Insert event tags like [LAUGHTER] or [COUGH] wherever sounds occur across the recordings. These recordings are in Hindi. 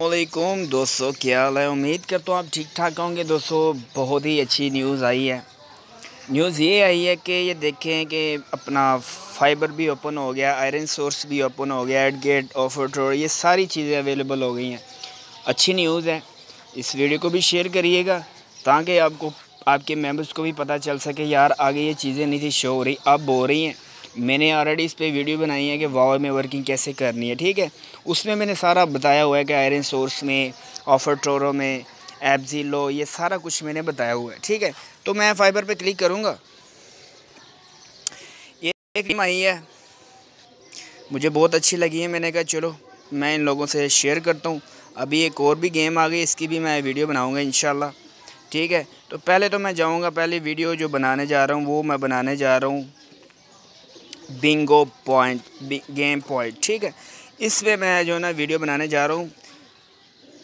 अल्लाम दोस्तों, क्या हाल है? उम्मीद करता हूँ आप ठीक ठाक होंगे। दोस्तों, बहुत ही अच्छी न्यूज़ आई है। न्यूज़ ये आई है कि ये देखें कि अपना फाइबर भी ओपन हो गया आयरन सोर्स भी ओपन हो गया एड गेट ऑफ़र ये सारी चीज़ें अवेलेबल हो गई हैं। अच्छी न्यूज़ है। इस वीडियो को भी शेयर करिएगा, ताकि आपको, आपके मेंबर्स को भी पता चल सके, यार, आगे ये चीज़ें नहीं थी शो हो रही, अब हो रही हैं। मैंने ऑलरेडी इस पर वीडियो बनाई है कि वावर में वर्किंग कैसे करनी है, ठीक है? उसमें मैंने सारा बताया हुआ है कि आयरन सोर्स में ऑफ़र ट्रोरो में ऐप लो ये सारा कुछ मैंने बताया हुआ है, ठीक है? तो मैं फाइबर पे क्लिक करूँगा। ये एक गेम आई है। मुझे बहुत अच्छी लगी है, मैंने कहा चलो, मैं इन लोगों से शेयर करता हूँ। अभी एक और भी गेम आ गई, इसकी भी मैं वीडियो बनाऊँगा इन ठीक है? तो पहले तो मैं जाऊँगा, पहले वीडियो जो बनाने जा रहा हूँ, वो मैं बनाने जा रहा हूँ। बिंगो पॉइंट गेम पॉइंट, ठीक है? इसमें मैं जो ना वीडियो बनाने जा रहा हूँ।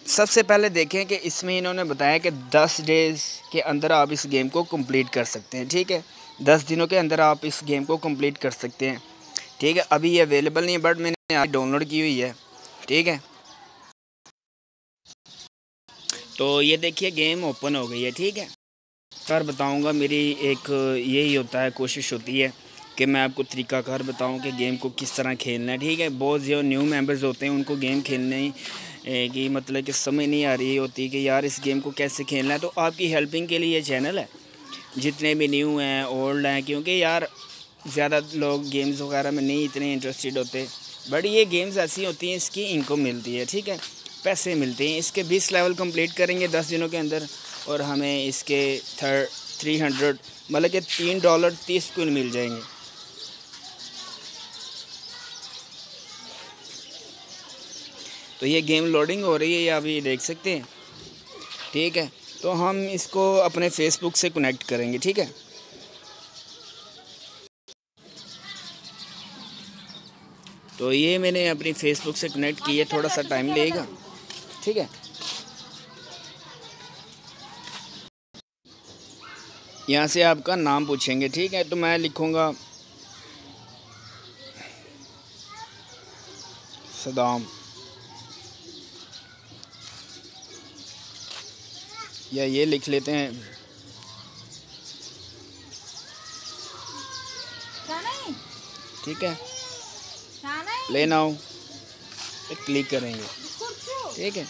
सबसे पहले देखें कि इसमें इन्होंने बताया कि 10 डेज़ के अंदर आप इस गेम को कंप्लीट कर सकते हैं, ठीक है? 10 दिनों के अंदर आप इस गेम को कंप्लीट कर सकते हैं, ठीक है? अभी ये अवेलेबल नहीं है बट मैंने आज डाउनलोड की हुई है, ठीक है? तो ये देखिए गेम ओपन हो गई है, ठीक है? सर बताऊँगा, मेरी एक यही होता है, कोशिश होती है कि मैं आपको तरीक़ाकार बताऊँ कि गेम को किस तरह खेलना है, ठीक है? बहुत जो न्यू मेंबर्स होते हैं, उनको गेम खेलने की मतलब कि समझ नहीं आ रही होती कि यार इस गेम को कैसे खेलना है। तो आपकी हेल्पिंग के लिए ये चैनल है? जितने भी न्यू हैं ओल्ड हैं, क्योंकि यार ज़्यादा लोग गेम्स वगैरह में नहीं इतने इंटरेस्टेड होते। बट ये गेम्स ऐसी होती हैं, इसकी इनकम मिलती है, ठीक है? पैसे मिलते हैं, इसके बीस लेवल कंप्लीट करेंगे दस दिनों के अंदर, और हमें इसके थर्ड थ्री हंड्रेड मतलब कि तीन डॉलर तीस कुन मिल जाएँगे। तो ये गेम लोडिंग हो रही है, या अभी देख सकते हैं। ठीक है तो हम इसको अपने फेसबुक से कनेक्ट करेंगे, ठीक है? तो ये मैंने अपनी फेसबुक से कनेक्ट किया थोड़ा सा टाइम लेगा। ठीक है? यहाँ से आपका नाम पूछेंगे, ठीक है? तो मैं लिखूँगा सदाम। या ये लिख लेते हैं। ठीक है। ले नाउ। पे क्लिक करेंगे। ठीक है।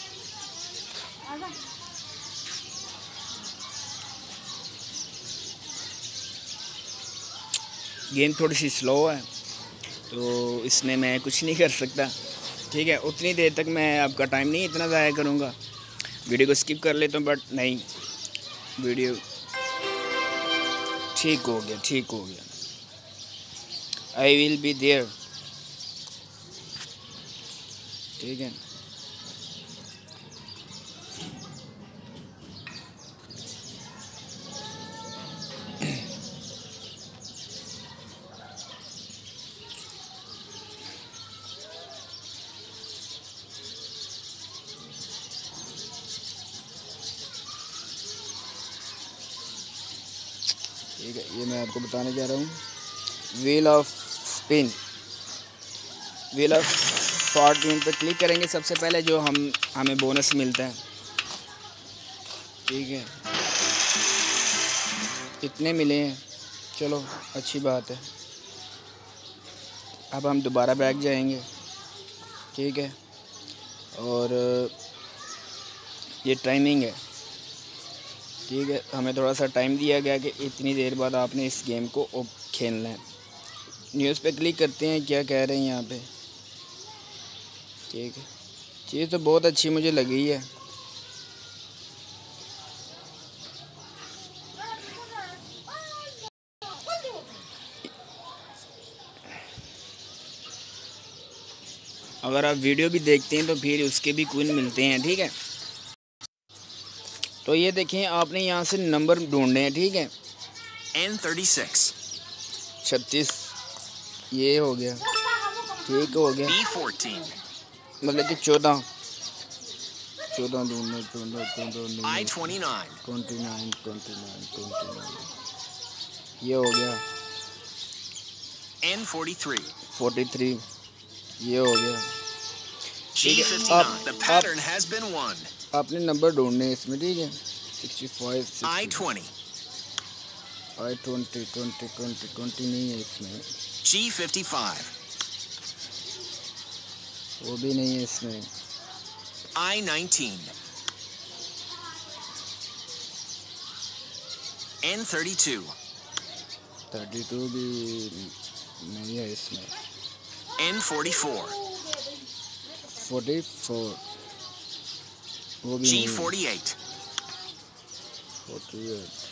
गेम थोड़ी सी स्लो है तो इसमें मैं कुछ नहीं कर सकता। ठीक है उतनी देर तक मैं आपका टाइम नहीं इतना ज़ाया करूँगा। वीडियो को स्किप कर लेता हूँ बट नहीं। वीडियो ठीक हो गया, ठीक हो गया। आई विल बी देयर ठीक है ठीक है, ये मैं आपको बताने जा रहा हूँ। Wheel of spin wheel of fortune पर क्लिक करेंगे, सबसे पहले जो हम, हमें बोनस मिलता है। ठीक है। इतने मिले हैं। चलो, अच्छी बात है। अब हम दोबारा बैग जाएँगे। ठीक है। और, ये टाइमिंग है। ठीक है, हमें थोड़ा सा टाइम दिया गया कि इतनी देर बाद आपने इस गेम को खेलना है। न्यूज़ पे क्लिक करते हैं, क्या कह रहे हैं यहाँ पे? ठीक है। चीज़ तो बहुत अच्छी मुझे लगी है। अगर आप वीडियो भी देखते हैं तो फिर उसके भी क्विन मिलते हैं, ठीक है? तो ये देखें आपने यहाँ से नंबर ढूँढने हैं ठीक है? एन थर्टी सिक्स छत्तीस ये हो गया। ठीक हो गया। मतलब कि चौदह। चौदह ढूँढने चौदह चौदह twenty nine twenty nine twenty nine ये हो गया। N forty three forty three ये हो गया। G59. Up, The up. pattern has been won. आपने नंबर ढूंढने हैं इसमें ठीक है sixty five I20. I twenty twenty twenty twenty नहीं है इसमें G55. वो भी नहीं है इसमें I19. N32. थर्टी टू भी नहीं है इसमें N44. फोर्टी फोर वो भी नहीं है G48. Forty eight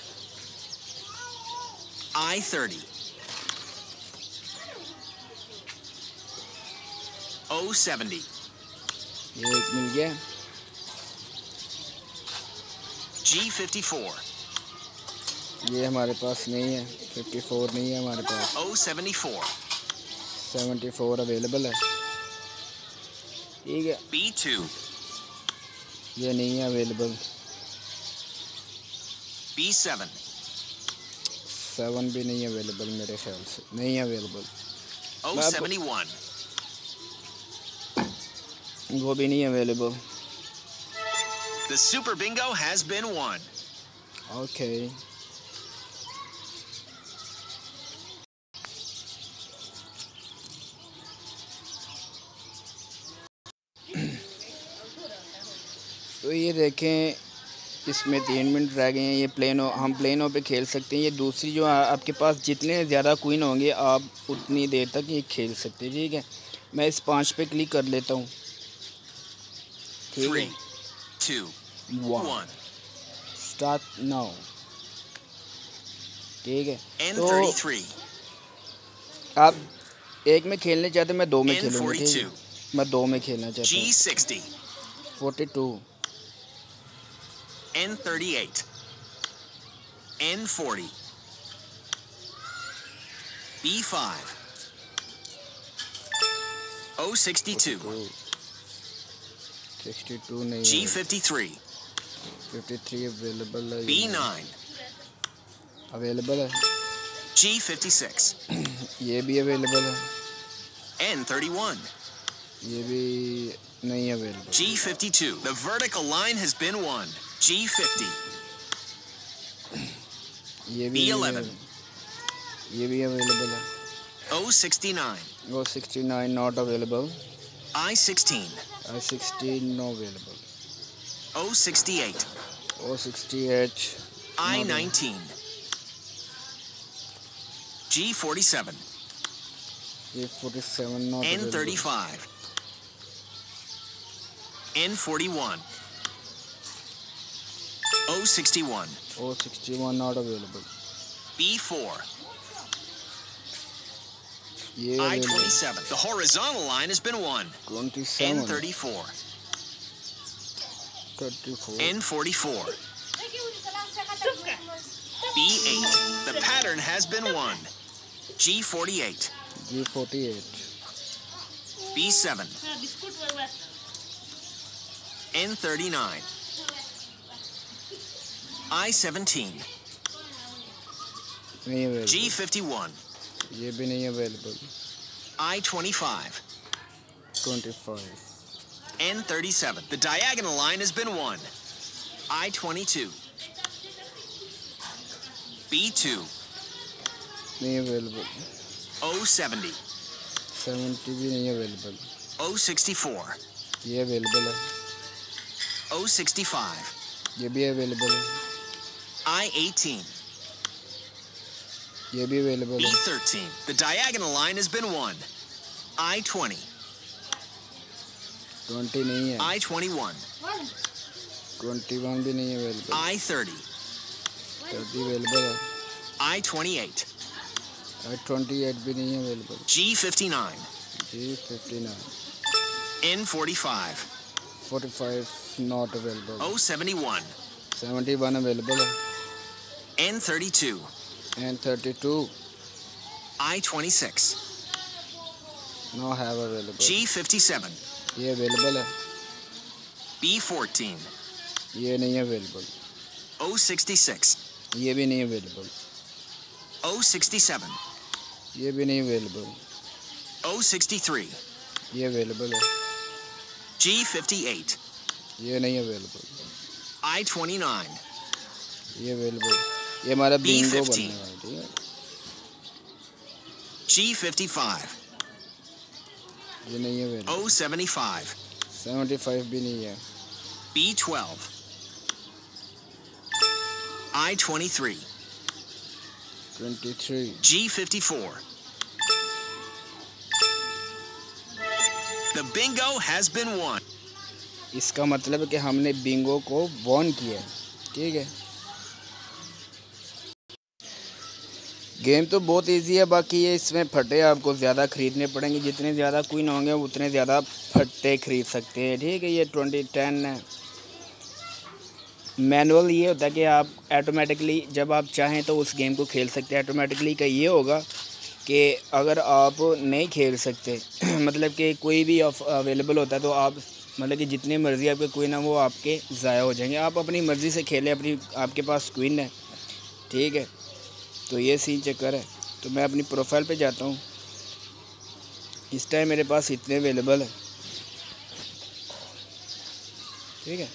I30. O70. ये एक मिल गया G54. ये हमारे पास नहीं है फिफ्टी फोर नहीं है हमारे पास O74. सेवेंटी फोर अवेलेबल है ठीक है B2. ये नहीं है अवेलेबल B7. सेवन भी नहीं है अवेलेबल मेरे ख्याल से नहीं है अवेलेबल O71. वो भी नहीं है available The Super Bingo has been won. Okay तो ये देखें इसमें तीन मिनट रह गए हैं ये प्लेनो हम प्लेनों पे खेल सकते हैं। ये दूसरी जो आपके पास जितने ज़्यादा क्वीन होंगे आप उतनी देर तक ये खेल सकते हैं ठीक है? मैं इस पाँच पे क्लिक कर लेता हूँ। ठीक है. स्टार्ट नाउ ठीक है? तो आप एक में खेलने चाहते मैं दो में खेलूँगा है? मैं दो में खेलना चाहता हूँ। Forty two N38. N40. B5. O62. Sixty two नहीं है G53. फिफ्टी थ्री अवेलेबल है B9. अवेलेबल है G56. ये भी अवेलेबल है N31. ये भी नहीं available G52. The vertical line has been won. G50. ये भी नहीं B11. available। ये भी अवेलेबल है O69. वो sixty nine not available I16. I sixteen no available O68. O sixty eight I19. G47. ये forty seven not available N35. N41. 061. 061 not available. B4. Yeah, I 27. The horizontal line has been won. 27. N34. 34. N44. B8. The pattern has been won. G48. G48. B7. N39. I17. नहीं अवेलेबल G51. ये भी नहीं available I25. Twenty five N37. The diagonal line has been won. I22. B2. नहीं अवेलेबल O70. सेवेंटी भी नहीं अवेलेबल O64. ये अवेलेबल है O65. ये भी अवेलेबल है I18. ये भी अवेलेबल है B13. The diagonal line has been won. I20. Twenty नहीं है I21. ट्वेंटी वन भी नहीं अवेलेबल I30. थर्टी अवेलेबल है I28. ट्वेंटी एट भी नहीं available G59. G fifty nine N45. Forty five not available O71. Seventy one available है N32. And thirty two I26. No have available G57. ये अवेलेबल है B14. ये नहीं अवेलेबल O66. ये भी नहीं अवेलेबल O67. ये भी नहीं अवेलेबल O63. ये अवेलेबल है G58, ये नहीं अवेलेबल I29, ये अवेलेबल ये हमारा बिंगो B50. बनने वाला है, ठीक है? G55, ये नहीं है अवेलेबल O75, सेवेंटी फाइव भी नहीं है। B12, I23, twenty three G54. The bingo has been won. इसका मतलब है कि हमने बिंगो को वॉन किया ठीक है? गेम तो बहुत इजी है, बाकी ये इसमें फटे आपको ज़्यादा ख़रीदने पड़ेंगे। जितने ज़्यादा क्वीन होंगे, उतने ज़्यादा फट्टे ख़रीद सकते हैं। ठीक है, ये ट्वेंटी टेन है। मैनुअल ये होता है कि आप ऑटोमेटिकली जब आप चाहें तो उस गेम को खेल सकते हैं। ऑटोमेटिकली का ये होगा कि अगर आप नहीं खेल सकते [CLEARS THROAT] मतलब कि कोई भी अवेलेबल होता है तो आप मतलब कि जितनी मर्ज़ी आपके क्वीन है, वो आपके ज़ाया हो जाएँगे। आप अपनी मर्ज़ी से खेलें, अपनी, आपके पास क्वीन है। ठीक है। तो ये सीन चक्कर है। तो मैं अपनी प्रोफ़ाइल पे जाता हूँ। इस टाइम मेरे पास इतने अवेलेबल है। ठीक है?